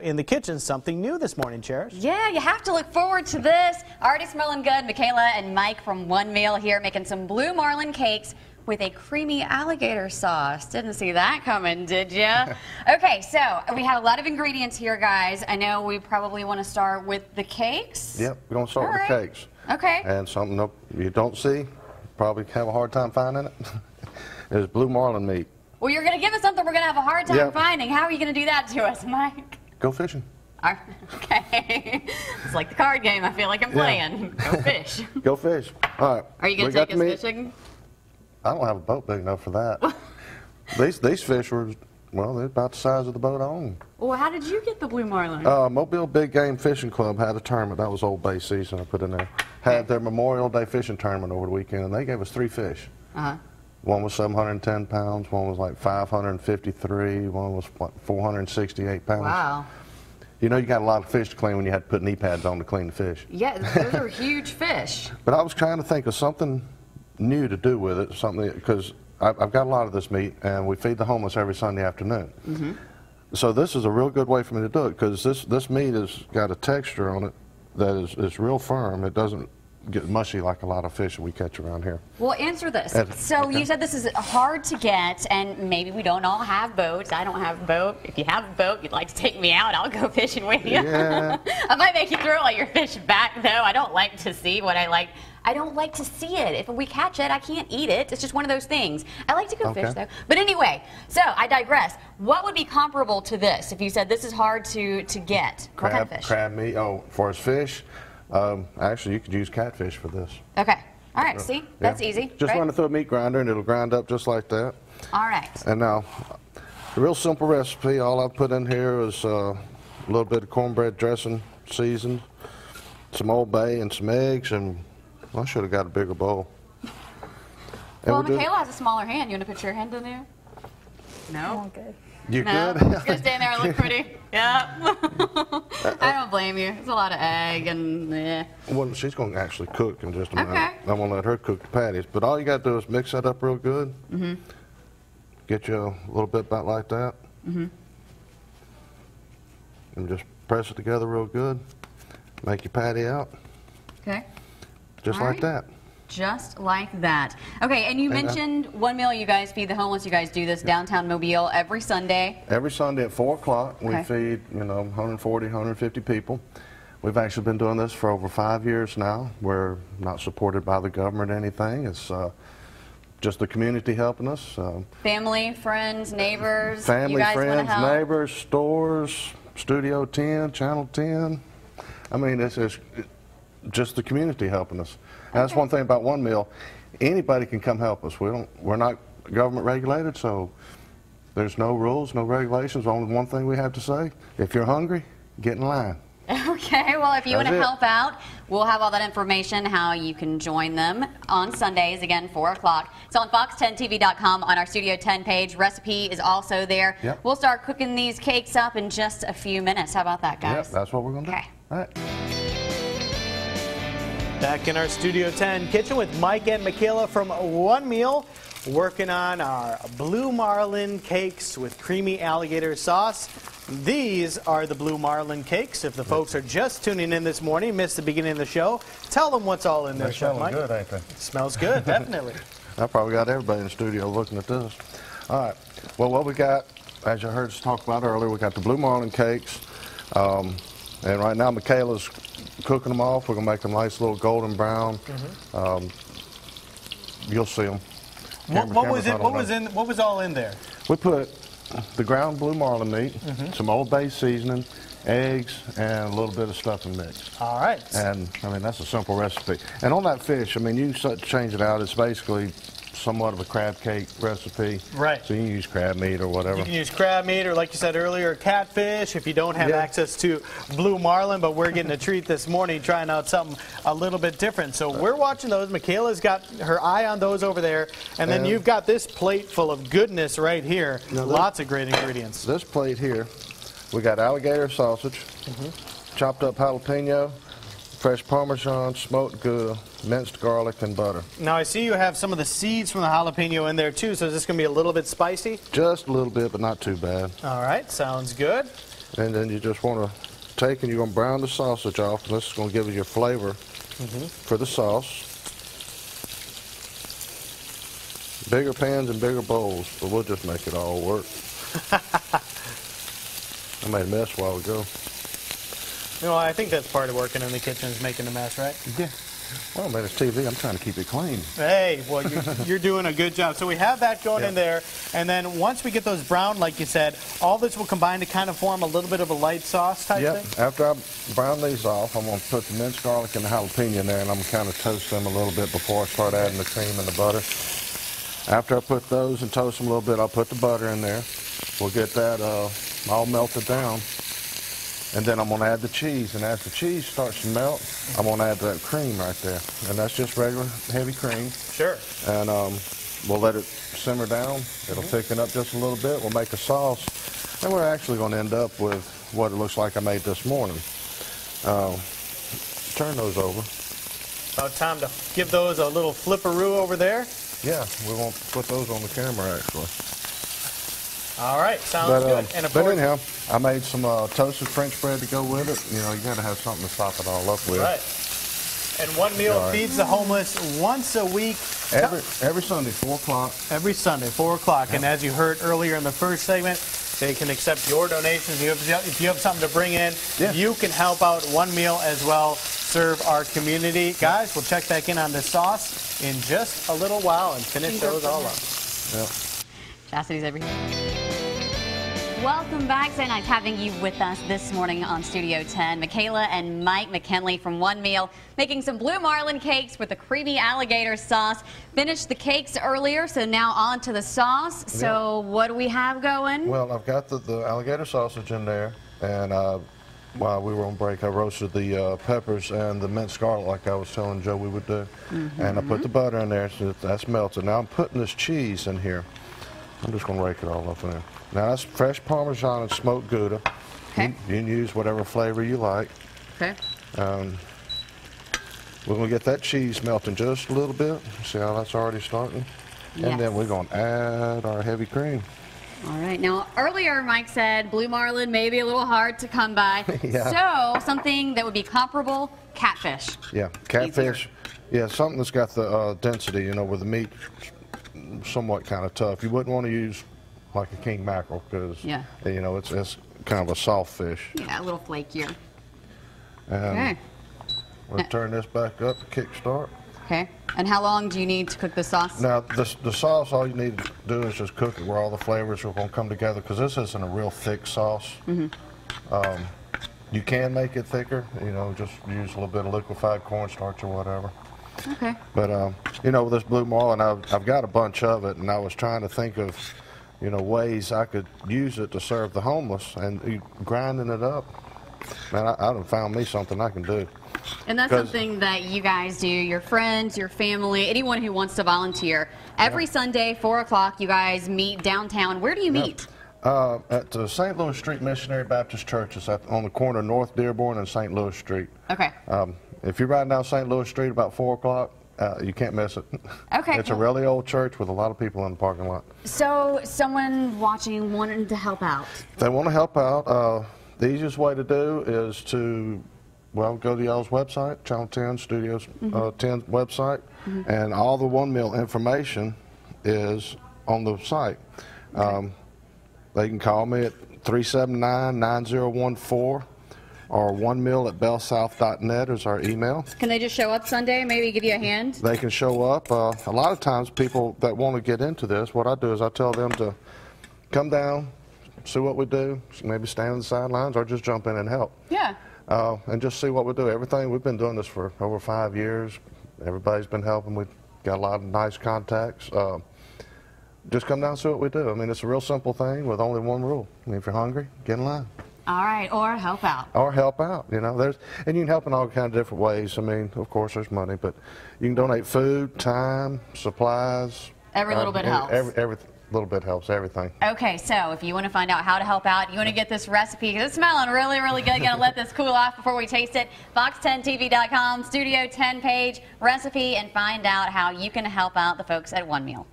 In the kitchen, something new this morning, Cherish. Yeah, you have to look forward to this. Already smelling good. Michaela and Mike from One Meal here making some blue marlin cakes with a creamy alligator sauce. Didn't see that coming, did you? okay, so we have a lot of ingredients here, guys. I know we probably want to start with the cakes. Yep, we're going to start All with right. the cakes. Okay. And something you don't see, probably have a hard time finding it, is blue marlin meat. Well, you're going to give us something we're going to have a hard time Yep. finding. How are you going to do that to us, Mike? Go fishing. All right, Okay. it's like the card game I feel like I'm Yeah. playing. Go fish. Go fish. All right. Are you going to take us meat. fishing? I don't have a boat big enough for that. these these fish were, well, they're about the size of the boat I own. Well, how did you get the blue marlin? Uh, Mobile Big Game Fishing Club had a tournament. That was Old Bay season I put in there. Had their Memorial Day fishing tournament over the weekend, and they gave us three fish. Uh-huh. One was 710 pounds, one was like 553, one was what, 468 pounds. Wow. You know, you got a lot of fish to clean when you had to put knee pads on to clean the fish. Yeah, those are huge fish. But I was trying to think of something new to do with it, something because I've I've got a lot of this meat, and we feed the homeless every Sunday afternoon. Mm-hmm. So this is a real good way for me to do it because this this meat has got a texture on it that is is real firm. It doesn't get mushy like a lot of fish that we catch around here. Well, answer this. So okay. you said this is hard to get, and maybe we don't all have boats. I don't have a boat. If you have a boat, you'd like to take me out, I'll go fishing with you. Yeah. I might make you throw all your fish back, though. I don't like to see what I like. I don't like to see it. If we catch it, I can't eat it. It's just one of those things. I like to go fish, though. But anyway, so I digress. What would be comparable to this if you said this is hard to, to get? what kind Crab, of fish? crab meat. Oh, for as fish, um, actually you could use catfish for this. Okay. All right, see? That's Yeah. easy. Just right? run it through a meat grinder and it'll grind up just like that. All right. And now, the real simple recipe, all I put in here is uh, a little bit of cornbread dressing seasoned, some Old Bay and some eggs, and I should have got a bigger bowl. We'll Michaela has a smaller hand. You want to put your hand in there? No. good. You No. could? Just gonna stand there and look pretty. Yeah. I don't blame you. It's a lot of egg and yeah. well, she's going to actually cook in just a minute. Okay. I'm going to let her cook the patties. But all you got to do is mix that up real good. Mm-hmm. Get you a little bit about like that. Mm-hmm. And just press it together real good. Make your patty out, Okay. just All like right. that. Just like that. Okay, and you And, mentioned one meal. You guys feed the homeless. You guys do this downtown Mobile every Sunday. Every Sunday at 4 o'clock, we Okay. feed, you know, 140, 150 people. We've actually been doing this for over five years now. We're not supported by the government or anything. It's uh, just the community helping us. Uh, Family, friends, neighbors. you family, guys friends, neighbors, stores, Studio 10, Channel 10. I mean, it's, it's just the community helping us. And that's one thing about One Meal. Anybody can come help us. We don't, we're not government regulated, so there's no rules, no regulations. Only one thing we have to say, if you're hungry, get in line. Okay, well, if you want to it. help out, we'll have all that information, how you can join them on Sundays, again, 4 o'clock. It's on fox10tv.com on our Studio 10 page. Recipe is also there. Yep. We'll start cooking these cakes up in just a few minutes. How about that, guys? Yep, that's what we're going to Okay. do. All right. Back in our Studio 10 kitchen with Mike and Michaela from One Meal, working on our blue marlin cakes with creamy alligator sauce. These are the blue marlin cakes. If the folks are just tuning in this morning, missed the beginning of the show, tell them what's all in there, They Chef Mike. good, ain't they? Smells good, definitely. I probably got everybody in the studio looking at this. All right. Well, what we got, as you heard us talk about earlier, we got the blue marlin cakes. Um, and right now, Michaela's cooking them off. We're going to make them nice little golden brown. Um, you'll see them. what, what was it? What was in? What was all in there? We put the ground blue marlin meat, Mm-hmm. some Old Bay seasoning, eggs, and a little bit of stuffing mix. All right. And I mean, that's a simple recipe. And on that fish, I mean, you change it out. It's basically somewhat of a crab cake recipe. Right. So you can use crab meat or whatever. You can use crab meat or, like you said earlier, catfish if you don't have Yeah. access to blue marlin. But we're getting a treat this morning, trying out something a little bit different. So we're watching those. Michaela's got her eye on those over there, and then And- you've got this plate full of goodness right here. Lots of great ingredients. This plate here, we got alligator sausage, Mm-hmm. chopped up jalapeno, fresh Parmesan, smoked gouda, minced garlic, and butter. Now I see you have some of the seeds from the jalapeno in there too. So is this going to be a little bit spicy? Just a little bit, but not too bad. All right, sounds good. And then you just want to take and you're going to brown the sausage off. And this is going to give you your flavor for the sauce. Bigger pans and bigger bowls, but we'll just make it all work. I made a mess a while ago. You know, I think that's part of working in the kitchen is making a mess, right? Yeah. Well, man, it's TV. I'm trying to keep it clean. Hey, well, you're, you're doing a good job. So we have that going Yeah. in there, and then once we get those brown, like you said, all this will combine to kind of form a little bit of a light sauce type Yep. thing. After I brown these off, I'm going to put the minced garlic and the jalapeno in there, and I'm going to kind of toast them a little bit before I start adding the cream and the butter. After I put those and toast them a little bit, I'll put the butter in there. We'll get that uh, all melted down. And then I'm going to add the cheese. And as the cheese starts to melt, I'm going to add that cream right there. And that's just regular heavy cream. Sure. And um, we'll let it simmer down. It'll thicken up just a little bit. We'll make a sauce. And we're actually going to end up with what it looks like I made this morning. Uh, turn those over. About time to give those a little flipperoo over there. Yeah, we won't put those on the camera actually. All right, sounds But, good. um, and of but course, anyhow, I made some uh, toasted French bread to go with it. You know, you got to have something to sop it all up with. right. And one meal All right. feeds the homeless once a week. Every every Sunday, four o'clock. Every Sunday, 4 o'clock. And as you heard earlier in the first segment, they can accept your donations. If you have, if you have something to bring in, Yeah. you can help out one meal as well, serve our community. Guys, we'll check back in on the sauce in just a little while and finish those all up. Yeah. Chasity's over here. Welcome back. So nice having you with us this morning on Studio 10. Michaela and Mike McKinley from One Meal making some blue marlin cakes with a creamy alligator sauce. Finished the cakes earlier, so now on to the sauce. So what do we have going? Well, I've got the, the alligator sausage in there, and uh, while we were on break, I roasted the uh, peppers and the minced garlic like I was telling Joe we would do. And I put the butter in there, so that's melted. Now I'm putting this cheese in here. I'm just going to rake it all up in there. Now that's fresh Parmesan and smoked Gouda. Okay. You, you can use whatever flavor you like. Okay. Um, we're going to get that cheese melting just a little bit. See how that's already starting? And then we're going to add our heavy cream. All right. Now, earlier Mike said blue marlin may be a little hard to come by. Yeah. So something that would be comparable, catfish. Yeah, catfish. Yeah, something that's got the uh, density, you know, with the meat somewhat kind of tough. You wouldn't want to use like a king mackerel because, Yeah. you know, it's, it's kind of a soft fish. Yeah, a little flakier. And Okay. we'll turn this back up to kickstart. Okay. And how long do you need to cook the sauce? Now, the, the sauce, all you need to do is just cook it where all the flavors are going to come together because this isn't a real thick sauce. Um, you can make it thicker, you know, just use a little bit of liquefied cornstarch or whatever. Okay. But um, you know, this blue marlin, I've, I've got a bunch of it, and I was trying to think of, you know, ways I could use it to serve the homeless, and grinding it up. Man, I, I done found me something I can do. And that's something that you guys do, your friends, your family, anyone who wants to volunteer. Every Sunday, 4 o'clock, you guys meet downtown. Where do you meet? Uh, at the St. Louis Street Missionary Baptist Church, it's at, on the corner of North Dearborn and St. Louis Street. Okay. Um, if you're riding down St. Louis Street about four o'clock, uh, you can't miss it. Okay, It's a really old church with a lot of people in the parking lot. So, someone watching wanting to help out. If they want to help out, uh, the easiest way to do is to, well, go to y'all's website, Channel 10 Studios uh, 10 website, and all the one meal information is on the site. Um, they can call me at 379 9014 or one meal at bellsouth.net is our email. Can they just show up Sunday, maybe give you a hand? They can show up. Uh, a lot of times, people that want to get into this, what I do is I tell them to come down, see what we do, maybe stand on the sidelines, or just jump in and help, Yeah. uh, and just see what we do. Everything we've been doing this for over five years. Everybody's been helping. We've got a lot of nice contacts. Uh, just come down and see what we do. I mean, it's a real simple thing with only one rule. I mean, if you're hungry, get in line All right, or help out. or help out. You know, there's and you can help in all kinds of different ways. I mean, of course, there's money, but you can donate food, time, supplies. Every little um, bit helps. Every, every little bit helps. Everything. Okay, so if you want to find out how to help out, you want to get this recipe, 'cause it's smelling really, really good. Gonna let this cool off before we taste it. Fox10TV.com, Studio 10 page, recipe, and find out how you can help out the folks at One Meal.